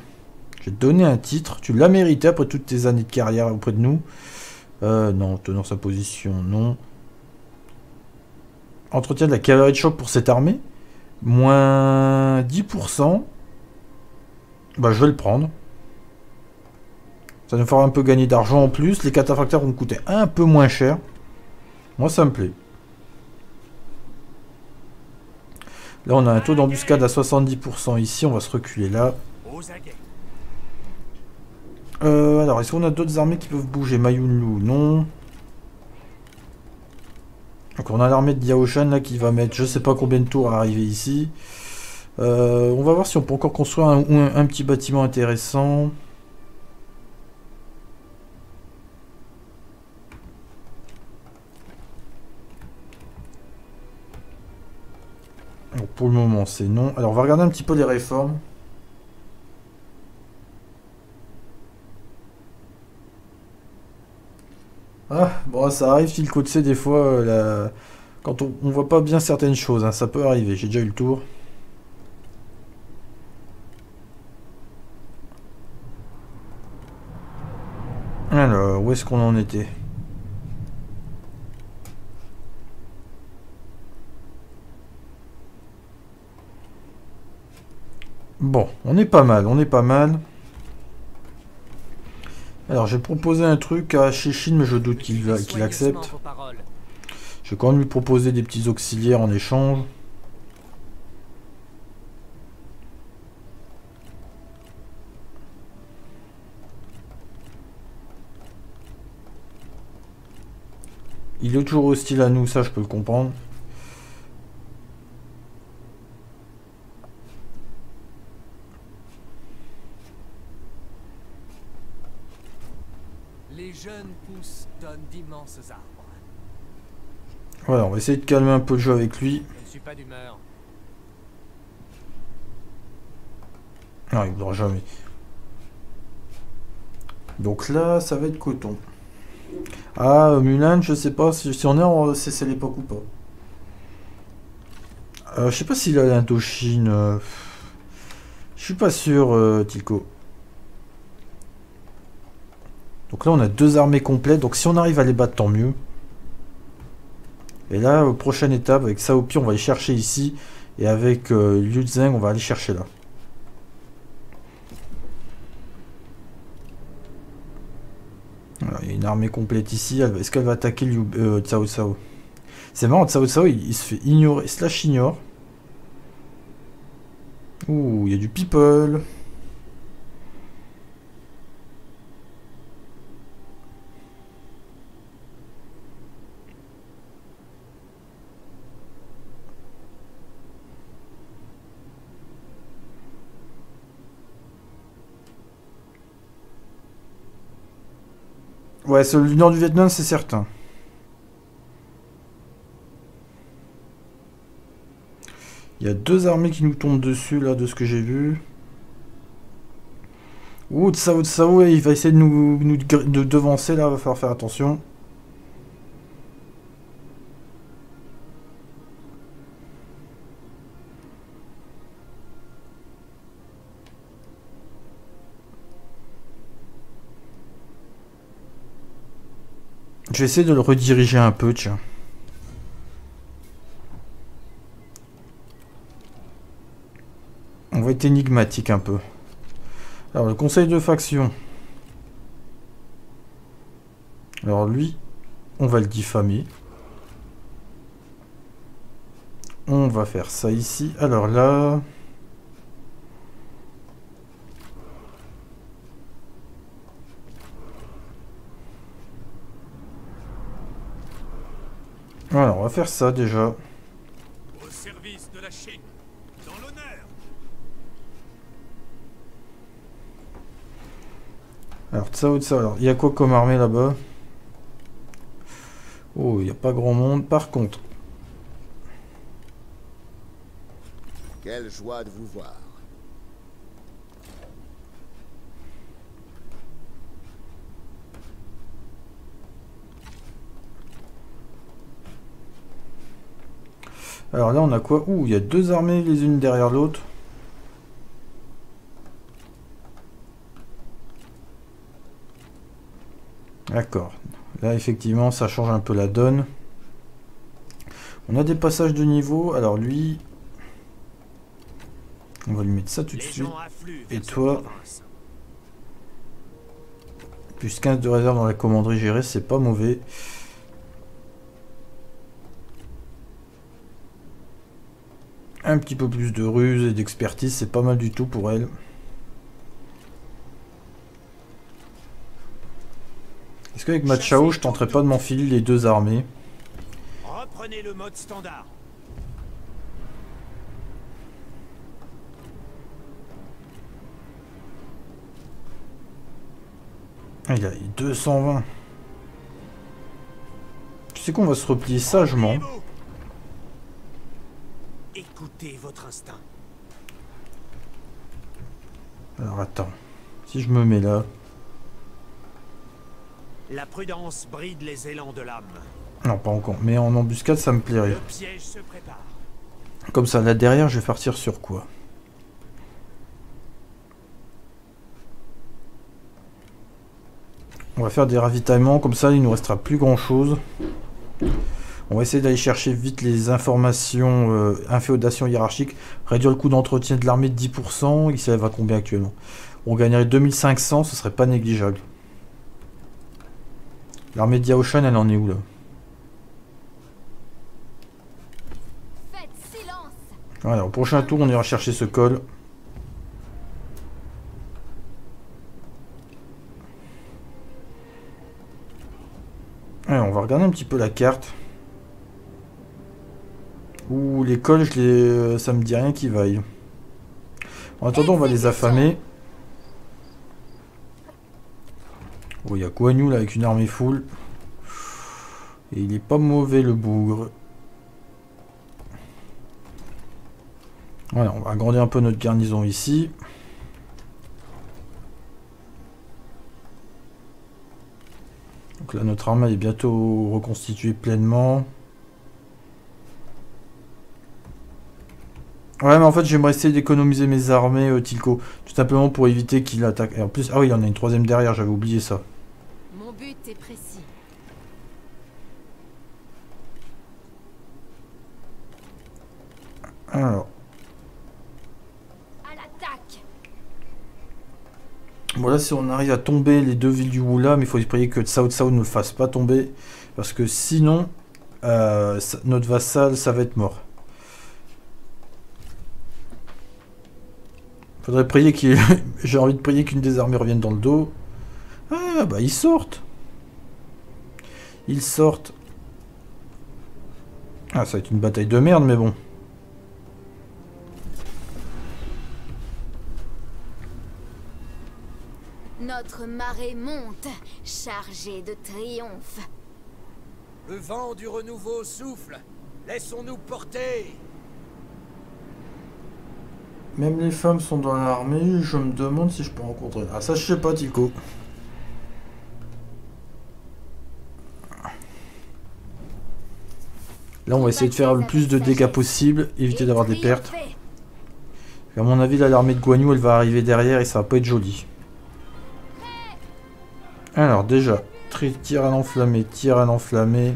Te donner un titre. Tu l'as mérité après toutes tes années de carrière auprès de nous. Euh, non, tenant sa position, non. Entretien de la cavalerie de choc pour cette armée. Moins 10%. Bah, je vais le prendre. Ça nous fera un peu gagner d'argent en plus. Les cataphracteurs vont coûter un peu moins cher. Moi, ça me plaît. Là, on a un taux d'embuscade à 70% ici. On va se reculer là. Euh, alors, est-ce qu'on a d'autres armées qui peuvent bouger? Mayunlu Non. Donc, on a l'armée de Yaoshan là qui va mettre je sais pas combien de tours à arriver ici. Euh, on va voir si on peut encore construire un petit bâtiment intéressant. Pour le moment, c'est non. Alors, on va regarder un petit peu les réformes. Ah, bon, ça arrive si le code C, des fois, euh, quand on, on, voit pas bien certaines choses. Hein, ça peut arriver. J'ai déjà eu le tour. Alors, où est-ce qu'on en était? Bon, on est pas mal, on est pas mal. Alors, j'ai proposé un truc à Chine, mais je doute qu'il accepte. Je vais quand même lui proposer des petits auxiliaires en échange. Il est toujours hostile à nous, ça je peux le comprendre. Voilà, on va essayer de calmer un peu le jeu avec lui. Je ne suis pas d'humeur. Non, il ne voudra jamais. Donc là, ça va être coton. Ah, Mulan, je sais pas si, on est en c'est l'époque ou pas. Euh, je sais pas s'il a l'Indochine. Euh... Je suis pas sûr, euh, Tico. Donc là, on a deux armées complètes. Donc si on arrive à les battre, tant mieux. Et là, prochaine étape, avec Saopi, on va aller chercher ici. Et avec euh, Liu Zheng, on va aller chercher là. il y a une armée complète ici. Est-ce qu'elle va attaquer Liu, euh, Cao Cao C'est marrant, Cao Cao, il, se fait ignorer. Slash ignore. Ouh, il y a du people. Ouais, celui du nord du Vietnam, c'est certain. Il y a deux armées qui nous tombent dessus, là, de ce que j'ai vu. Ouh, Tsao Tsao, il va essayer de nous, de devancer, là, va falloir faire attention. Je vais essayer de le rediriger un peu, tiens. On va être énigmatique un peu. Alors, le conseil de faction. Alors lui, on va le diffamer. On va faire ça ici. Alors là... Alors, on va faire ça déjà. Au service de la Chine, dans l'honneur. Alors, ça ou ça. Alors, il y a quoi comme armée là-bas? Oh, il n'y a pas grand monde. Par contre. Quelle joie de vous voir. Alors là, on a quoi? Ouh, il y a deux armées les unes derrière l'autre. D'accord. Là, effectivement, ça change un peu la donne. On a des passages de niveau. Alors lui, on va lui mettre ça tout de suite. Et toi, plus 15 de réserve dans la commanderie gérée, c'est pas mauvais. Un petit peu plus de ruse et d'expertise, c'est pas mal du tout pour elle. Est-ce qu'avec Machao, je tenterais pas de m'enfiler les deux armées? Reprenez le mode standard. Il a 220. Tu sais qu'on va se replier sagement. Écoutez votre instinct. Alors attends. Si je me mets là. La prudence bride les élans de l'âme. Non, pas encore. Mais en embuscade, ça me plairait. Le piège se prépare. Comme ça, là derrière, je vais partir sur quoi? On va faire des ravitaillements, comme ça il nous restera plus grand chose. On va essayer d'aller chercher vite les informations, euh, inféodation hiérarchique, réduire le coût d'entretien de l'armée de 10%, il s'élève à combien actuellement? On gagnerait 2500, ce serait pas négligeable. L'armée de Yaoshan, elle en est où là? Faites silence Voilà, au prochain tour, on ira chercher ce col. Ouais, on va regarder un petit peu la carte. Ouh, je les... euh, ça me dit rien qui vaille. En attendant, on va les affamer. Oh, il y a Guan Yu, là avec une armée full? Et il est pas mauvais le bougre. Voilà, on va agrandir un peu notre garnison ici. Donc là, notre armée est bientôt reconstituée pleinement. Ouais, mais en fait, j'aimerais essayer d'économiser mes armées, euh, Tilko. Tout simplement pour éviter qu'il attaque. Et en plus, ah oui, il y en a une troisième derrière, j'avais oublié ça. Mon but est précis. Alors, À l'attaque voilà, si on arrive à tomber les deux villes du Wula, mais il faut prier que Tsao Tsao ne le fasse pas tomber. Parce que sinon, euh, notre vassal, ça va être mort. Faudrait prier qu'il J'ai envie de prier qu'une des armées revienne dans le dos. Ah, bah ils sortent. Ils sortent. Ah, ça va être une bataille de merde, mais bon. Notre marée monte, chargée de triomphe. Le vent du renouveau souffle. Laissons-nous porter. Même les femmes sont dans l'armée, je me demande si je peux rencontrer. Ah ça je sais pas Tico. Là on va essayer de faire le plus de dégâts possible, éviter d'avoir des pertes. À mon avis là l'armée de Guan Yu elle va arriver derrière et ça va pas être joli. Alors déjà, tir à l'enflammé, tir à l'enflammé.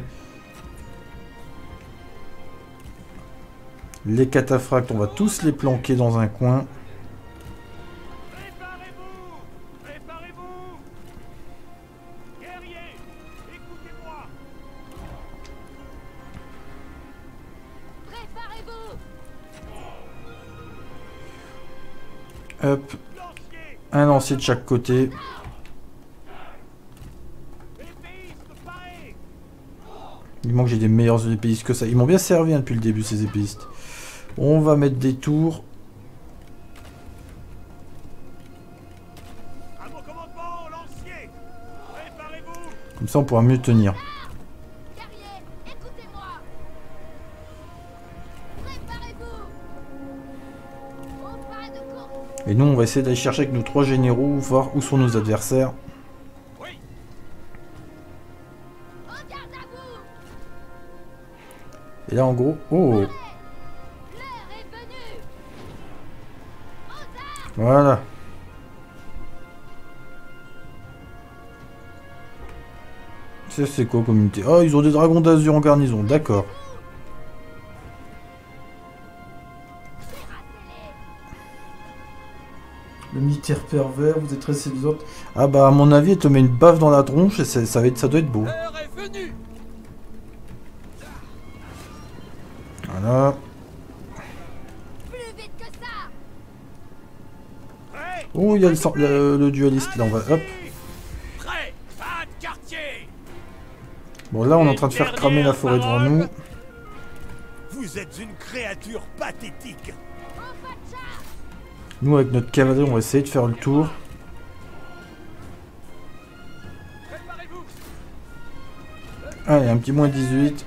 Les cataphractes, on va tous les planquer dans un coin. Préparez-vous Préparez-vous Guerriers, écoutez-moi Préparez-vous Hop, un lancier de chaque côté. Épéistes, parés Manque que j'ai des meilleurs épéistes que ça. Ils m'ont bien servi hein, depuis le début ces épéistes. On va mettre des tours. Comme ça on pourra mieux tenir. Et nous on va essayer d'aller chercher avec nos trois généraux, voir où sont nos adversaires. Là en gros... Oh Voilà. Ça, c'est quoi comme unité? Oh, ils ont des dragons d'azur en garnison, d'accord. Le militaire pervers, vous êtes très séduisante. Ah bah, à mon avis, elle te met une baffe dans la tronche et ça, ça va être, ça doit être beau. Il y a le, sor- le- le dualiste là, on va... Hop. Bon, là, on est en train de faire cramer la forêt devant nous. Vous êtes une créature pathétique. Au Facha Nous, avec notre cavalerie, on va essayer de faire le tour. Allez, un petit moins 18.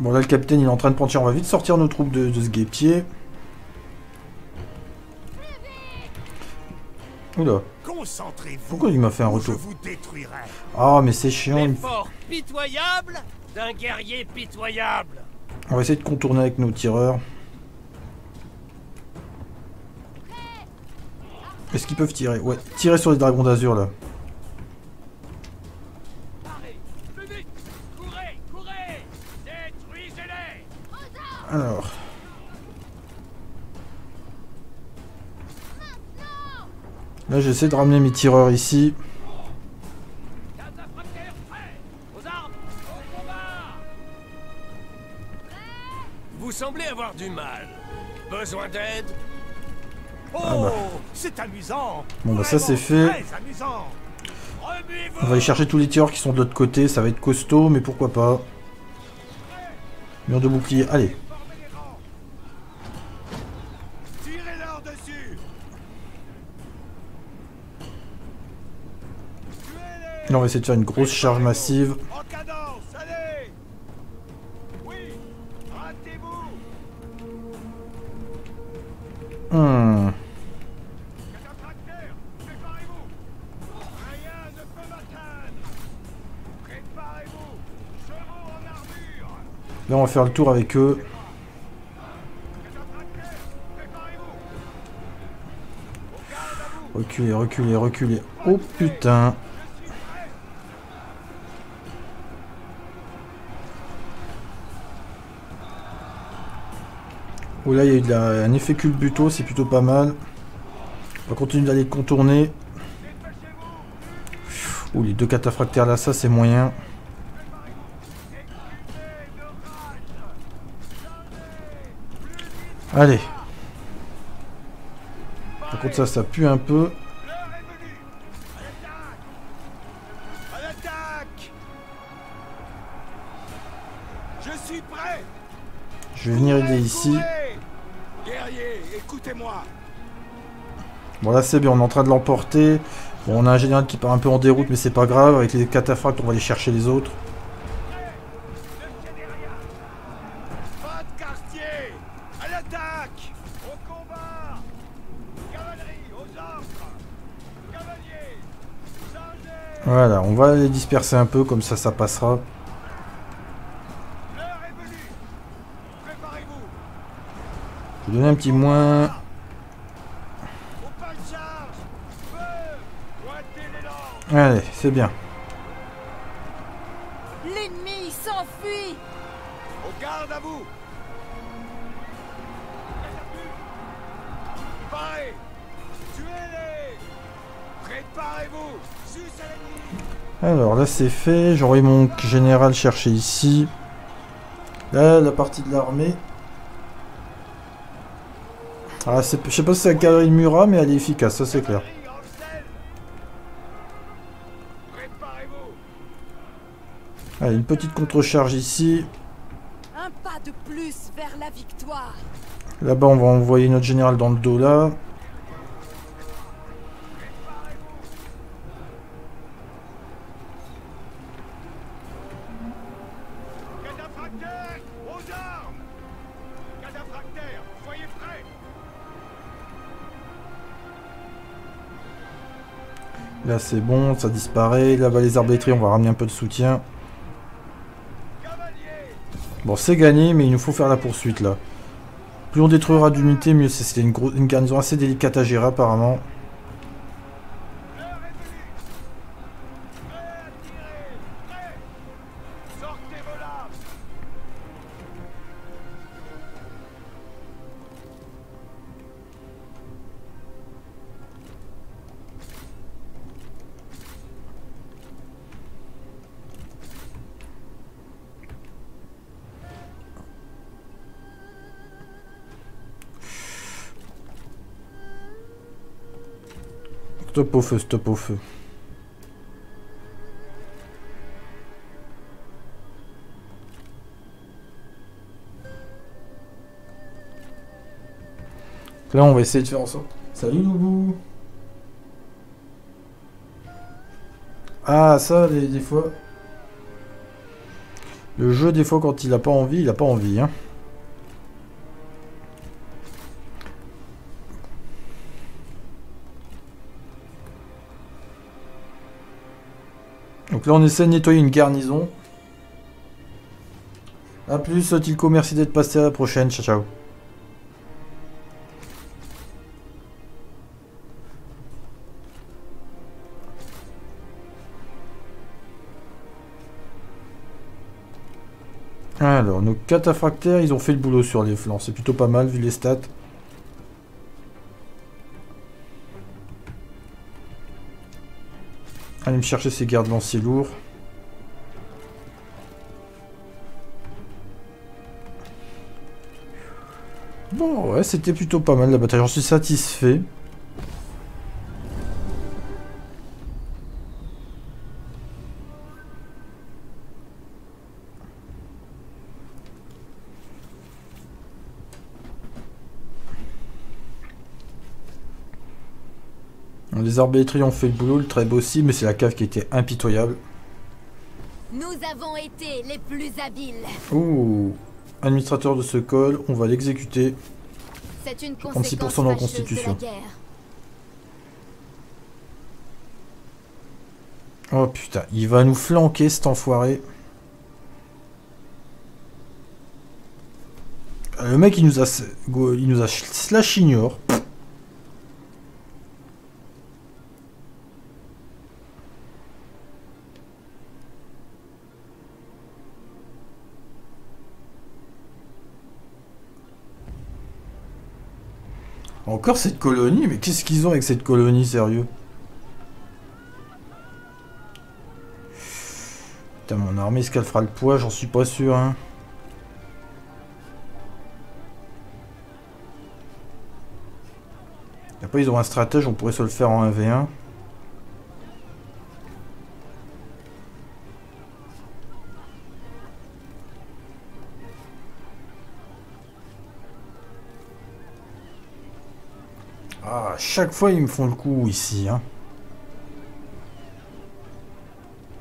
Bon, là, le capitaine, il est en train de prendre cher. On va vite sortir nos troupes de, de ce guépier. Oula. Concentrez-vous. Pourquoi il m'a fait un retour. Ah, mais c'est chiant. il me- L'effort pitoyable d'un guerrier pitoyable On va essayer de contourner avec nos tireurs. Est-ce qu'ils peuvent tirer? Ouais, tirer sur les dragons d'azur, là. Parez Plus vite Courez Courez Détruisez-les Alors... Là, j'essaie de ramener mes tireurs ici. Vous semblez avoir du mal. Besoin d'aide? Oh, Ah bah. c'est amusant. Bon, bah, ça, c'est fait. On va aller chercher tous les tireurs qui sont de l'autre côté. Ça va être costaud, mais pourquoi pas. Mur de bouclier, allez. Formez les rangs. Tirez-leur dessus. Tuez-les. Là, on va essayer de faire une grosse charge massive. Hmm. Là, on va faire le tour avec eux. Reculer, reculer, reculer. Oh putain. Je suis prêt Là, il y a eu un effet culbuto, c'est plutôt pas mal. On va continuer d'aller contourner. Oh, les deux cataphractaires là, ça c'est moyen. Allez. Par contre, ça, ça pue un peu. Je vais venir aider ici. Écoutez-moi Bon, là c'est bien, on est en train de l'emporter. Bon, on a un général qui part un peu en déroute, mais c'est pas grave. Avec les cataphractes, on va aller chercher les autres. Voilà, on va les disperser un peu, comme ça, ça passera. Je vais donner un petit moins. Au pas de charge Feu Pointez les lances Allez, c'est bien. L'ennemi s'enfuit Au garde à vous Tuez-les Préparez-vous Alors là c'est fait, j'aurai mon général chercher ici. Là la partie de l'armée. Ah, c'est- je sais pas si c'est la cavalerie Murat, mais elle est efficace, ça c'est clair. Allez, une petite contre-charge ici. Un pas de plus vers la victoire Là-bas on va envoyer notre général dans le dos là. Là c'est bon, ça disparaît. Là-bas les arbitraires, on va ramener un peu de soutien. Bon, c'est gagné, mais il nous faut faire la poursuite là. Plus on détruira d'unités, mieux c'est. C'est une, une garnison assez délicate à gérer apparemment. Feu, stop au feu. Là, on va essayer de faire en sorte. Salut Loubou Ah, ça, des, des, fois... Le jeu, des fois, quand il a pas envie, il a pas envie, hein. Là, on essaie de nettoyer une garnison. A plus, Tilco, merci d'être passé à la prochaine. Ciao, ciao. Alors, nos cataphractaires, ils ont fait le boulot sur les flancs. C'est plutôt pas mal vu les stats. Allez me chercher ces gardes lanciers lourds. Bon, ouais, c'était plutôt pas mal la bataille. J'en suis satisfait. Les arbitres ont fait le boulot, le trêve aussi, mais c'est la cave qui était impitoyable. Nous avons été les plus habiles. Ouh, administrateur de ce col, on va l'exécuter. C'est une 36% de constitution. Oh putain, il va nous flanquer cet enfoiré. Le mec il nous a il nous a slash ignore. Encore cette colonie Mais qu'est-ce qu'ils ont avec cette colonie, sérieux? Mon armée, est-ce qu'elle fera le poids J'en suis pas sûr, hein. Après, ils ont un stratège, on pourrait se le faire en 1v1. Chaque fois, ils me font le coup ici. Hein.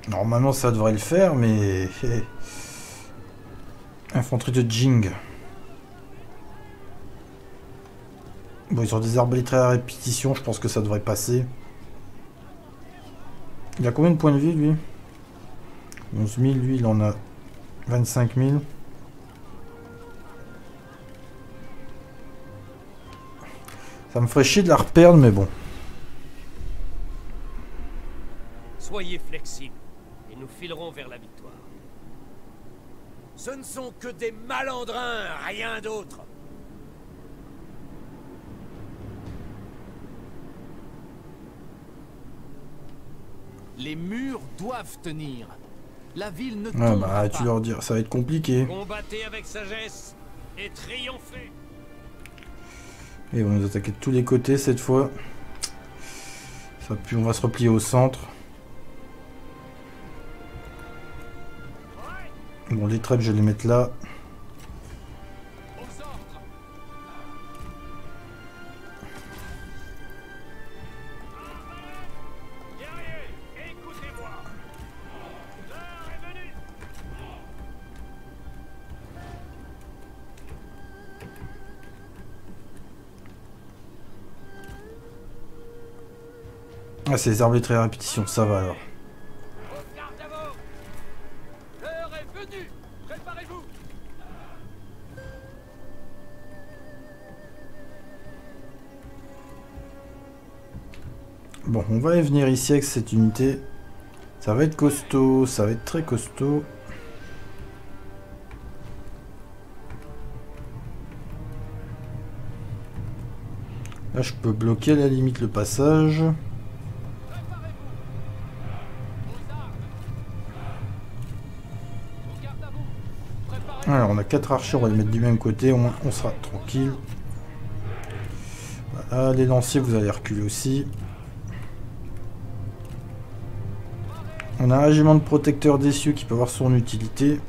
Normalement, ça devrait le faire, mais... Infanterie de Jing. Bon, ils ont des arbalètes à répétition, je pense que ça devrait passer. Il a combien de points de vie, lui? 11 000, lui, il en a 25 000. Ça me ferait chier de la reperdre, mais bon. Soyez flexibles, et nous filerons vers la victoire. Ce ne sont que des malandrins, rien d'autre. Les murs doivent tenir. La ville ne ouais, bah, tu leur dire, ça va être compliqué. Combattez avec sagesse et triompher. Et on va nous attaquer de tous les côtés cette fois. Ça, on va se replier au centre. Bon, les trèbes, je vais les mettre là. Ah, c'est les arbitres à répétition, ça va alors. Bon, on va y venir ici avec cette unité. Ça va être costaud, ça va être très costaud. Là, je peux bloquer à la limite le passage. Alors, on a quatre archers, on va les mettre du même côté, au moins on sera tranquille. Voilà, les lanciers, vous allez reculer aussi. On a un régiment de protecteurs des cieux qui peut avoir son utilité.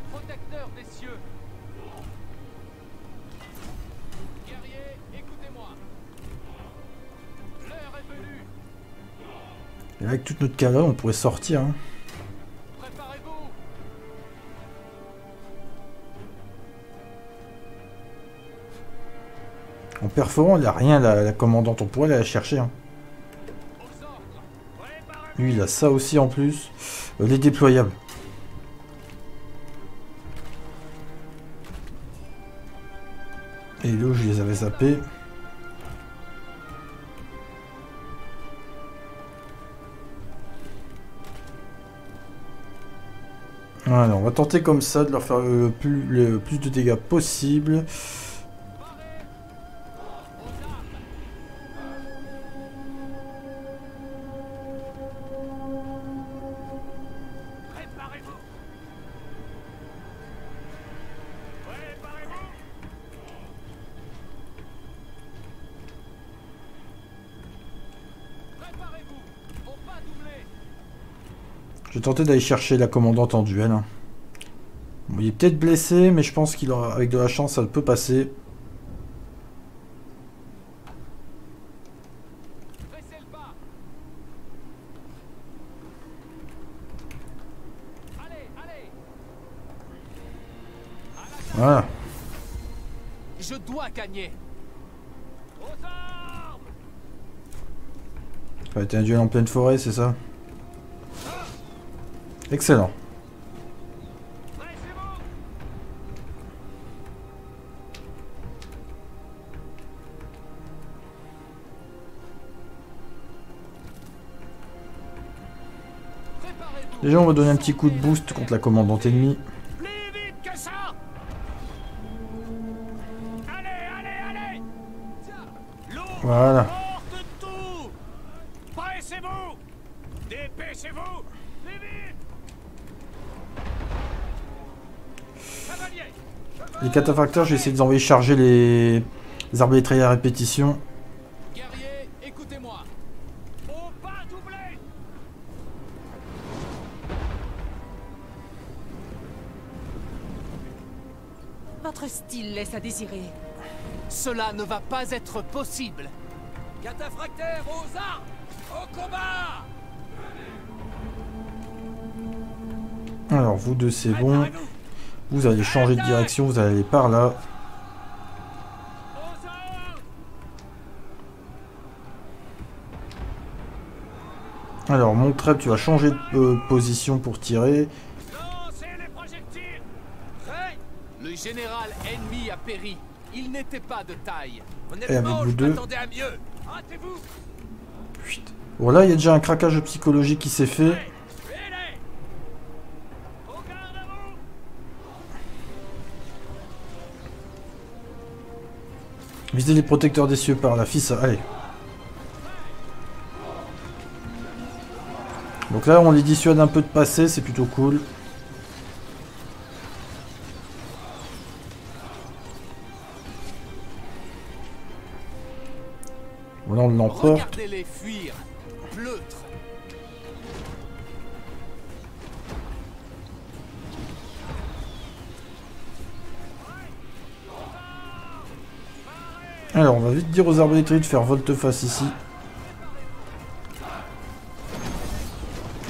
Et avec toute notre cavalerie, on pourrait sortir. hein. Perforant, il a rien, la, la commandante. On pourrait aller la chercher. hein. Lui, il a ça aussi en plus. Euh, les déployables. Et là, je les avais zappés. Voilà, on va tenter comme ça de leur faire plus, le plus de dégâts possible. Tenter d'aller chercher la commandante en duel. hein. Bon, il est peut-être blessé, mais je pense qu'il aura, avec de la chance, ça peut passer. Voilà. Je dois gagner. Ça va être un duel en pleine forêt, c'est ça? Excellent. Déjà, on va donner un petit coup de boost contre la commandante ennemie. Plus vite Les cataphracteurs, je vais essayer de les envoyer charger les, les arbalétriers à répétition. Guerrier, écoutez-moi. Faut pas doubler Votre style laisse à désirer. Cela ne va pas être possible. Cataphractaires aux armes Au combat Alors, vous deux, c'est bon. Vous allez changer de direction, vous allez aller par là. Alors, mon tu vas changer de euh, position pour tirer. Le général ennemi a péri. Il n'était pas de taille. Et avec vous deux. Bon, là, il y a déjà un craquage psychologique qui s'est fait. Visez les protecteurs des cieux par la fils. Allez. Donc là, on les dissuade un peu de passer, c'est plutôt cool. On l'emporte. Alors, on va vite dire aux arbalétriers de faire volte-face ici.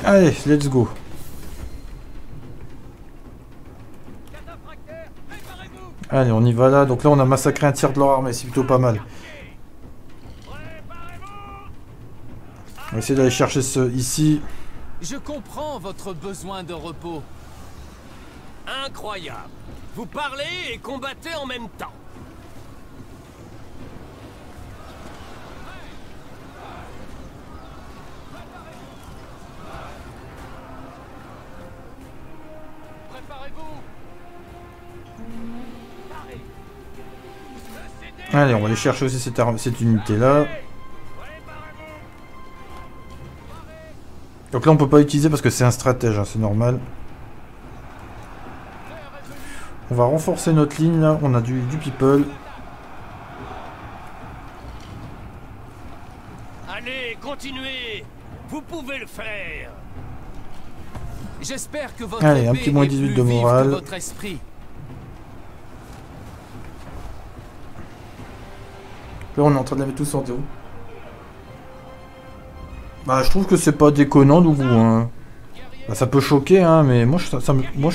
Allez, let's go. Allez, on y va là. Donc là, on a massacré un tiers de leur armée, c'est plutôt pas mal. On va essayer d'aller chercher ce ici. Je comprends votre besoin de repos. Incroyable. Vous parlez et combattez en même temps. Allez, on va aller chercher aussi cette, unité-là. Donc là, on peut pas utiliser parce que c'est un stratège, hein, c'est normal. On va renforcer notre ligne, là. On a du, du people. Allez, continuez. Vous pouvez le faire. J'espère que votre Allez, un petit moins est 18 plus de morale. votre esprit. Là, on est en train de la mettre tous en déroute. Bah, je trouve que c'est pas déconnant de vous. Hein. Bah, ça peut choquer, hein, mais moi, je,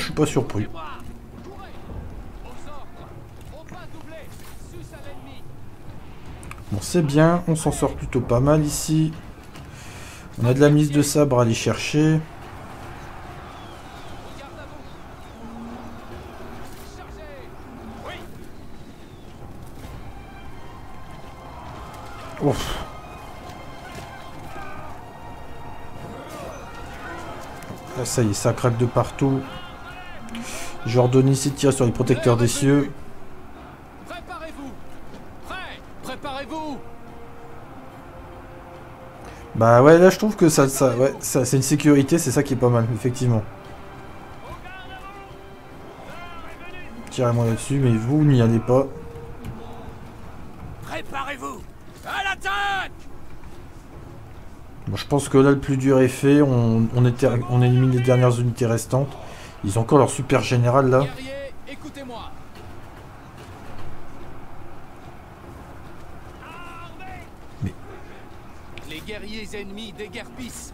suis pas surpris. Bon, c'est bien, on s'en sort plutôt pas mal ici. On a de la mise de sabre à aller chercher. Ouf. Là, ça y est, ça craque de partout. Ici de tirer sur les protecteurs des cieux. Préparez-vous. Prêt. Préparez-vous. Bah ouais, là je trouve que ça, ça, ouais, ça c'est une sécurité, c'est ça qui est pas mal, effectivement. Tirez-moi là-dessus, mais vous n'y allez pas. Préparez-vous. À l'attaque. Bon, je pense que là le plus dur est fait, on, on, était- on élimine les dernières unités restantes. Ils ont encore leur super général là. Écoutez-moi. Mais- Les guerriers ennemis déguerpissent.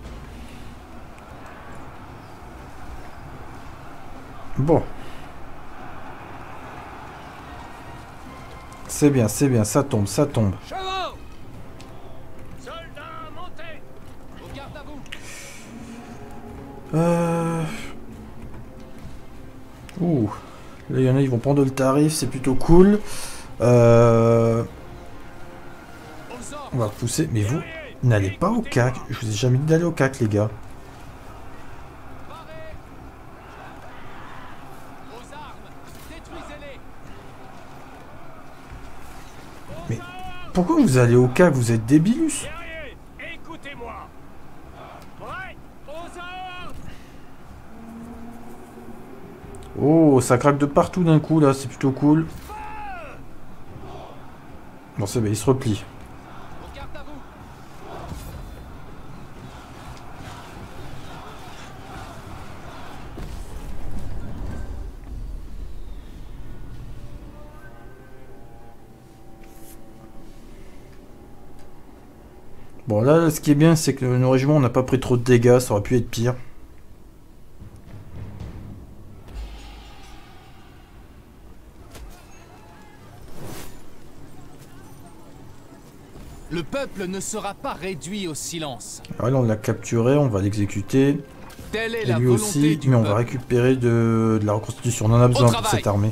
Bon. C'est bien, c'est bien, ça tombe, ça tombe. Soldats, montez. Au garde à vous. Euh... Ouh. Là, il y en a, ils vont prendre le tarif, c'est plutôt cool. Euh... On va pousser, mais vous, n'allez pas au cac. Je vous ai jamais dit d'aller au cac, les gars. Mais pourquoi vous allez au cac Vous êtes débilus Guerriers, écoutez-moi. Prêt. Aux ordres. Oh, ça craque de partout d'un coup, là, c'est plutôt cool. Bon, c'est bien, il se replie. Bon, là, ce qui est bien, c'est que nos régiments, on n'a pas pris trop de dégâts, ça aurait pu être pire. Le peuple ne sera pas réduit au silence. Alors là, on l'a capturé, on va l'exécuter. Telle est Et la lui volonté aussi, du mais on va récupérer de, de la reconstitution. On en a besoin pour cette armée.